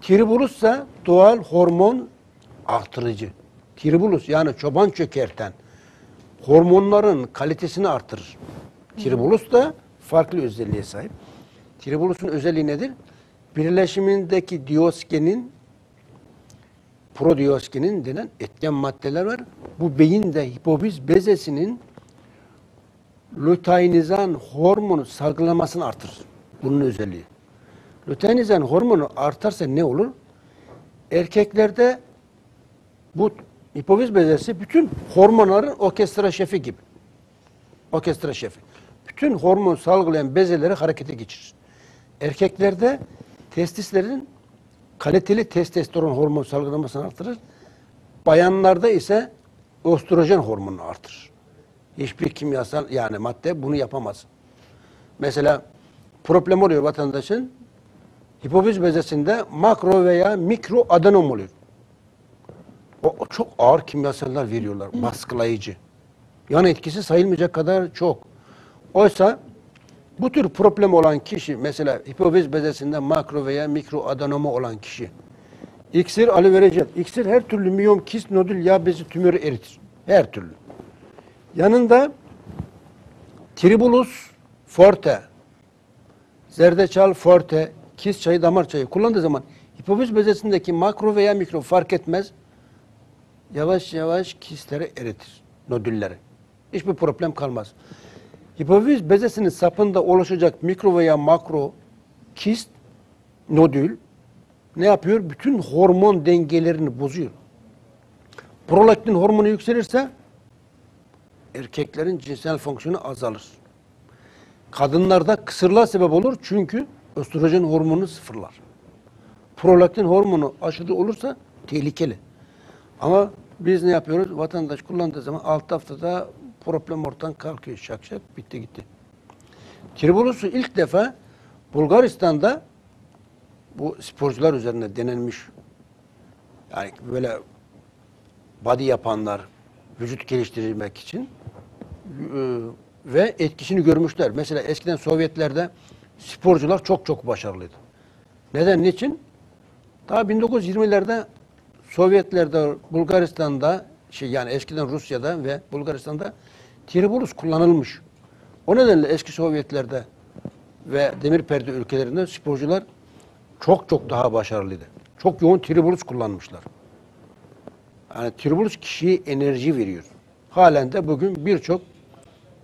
Tribulus ise doğal hormon artırıcı. Tribulus yani çoban çökerten hormonların kalitesini artırır. Tribulus da farklı özelliğe sahip. Tribulus'un özelliği nedir? Birleşimindeki diosgenin prodiosgenin denen etken maddeler var. Bu beyinde hipofiz bezesinin luteinizan hormonu salgılamasını artırır. Bunun özelliği. Luteinizan hormonu artarsa ne olur? Erkeklerde bu hipofiz bezesi bütün hormonların orkestra şefi gibi. Orkestra şefi. Bütün hormon salgılayan bezeleri harekete geçirir. Erkeklerde testislerin kaliteli testosteron hormon salgılamasını artırır. Bayanlarda ise östrojen hormonunu artırır. Hiçbir kimyasal yani madde bunu yapamaz. Mesela problem oluyor vatandaşın hipofiz bezesinde makro veya mikro adenom oluyor. O, çok ağır kimyasaller veriyorlar, baskılayıcı. Yan etkisi sayılmayacak kadar çok. Oysa bu tür problem olan kişi, mesela hipofiz bezesinde makro veya mikro adenomu olan kişi, iksir alıverecek. İksir her türlü miyom, kist, nodül, yağ bezi tümörü eritir. Her türlü. Yanında tribulus forte, zerdeçal forte, kist çayı, damar çayı kullandığı zaman hipofiz bezesindeki makro veya mikro fark etmez. Yavaş yavaş kistleri eritir, nodülleri. Hiçbir problem kalmaz. Hipofiz bezesinin sapında oluşacak mikro veya makro kist, nodül ne yapıyor? Bütün hormon dengelerini bozuyor. Prolaktin hormonu yükselirse erkeklerin cinsel fonksiyonu azalır. Kadınlarda kısırlığa sebep olur çünkü östrojen hormonu sıfırlar. Prolaktin hormonu aşırı olursa tehlikeli. Ama biz ne yapıyoruz? Vatandaş kullandığı zaman 6 haftada problem ortadan kalkıyor şak şak bitti gitti. Tribulus'u ilk defa Bulgaristan'da bu sporcular üzerine denenmiş. Yani böyle body yapanlar, vücut geliştirmek için e, ve etkisini görmüşler. Mesela eskiden Sovyetlerde sporcular çok çok başarılıydı. Neden? Niçin? Daha 1920'lerde Sovyetlerde, Bulgaristan'da, şey yani eskiden Rusya'da ve Bulgaristan'da tribulus kullanılmış. O nedenle eski Sovyetlerde ve demir perde ülkelerinde sporcular çok çok daha başarılıydı. Çok yoğun tribulus kullanmışlar. Yani tribulus kişiye enerji veriyor. Halen de bugün birçok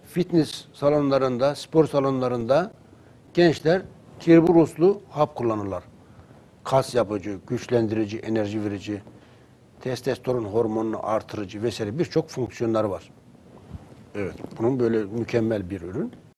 fitness salonlarında, spor salonlarında gençler tribuluslu hap kullanırlar. Kas yapıcı, güçlendirici, enerji verici, testosteron hormonunu artırıcı vesaire birçok fonksiyonları var. Evet, bunun böyle mükemmel bir ürün.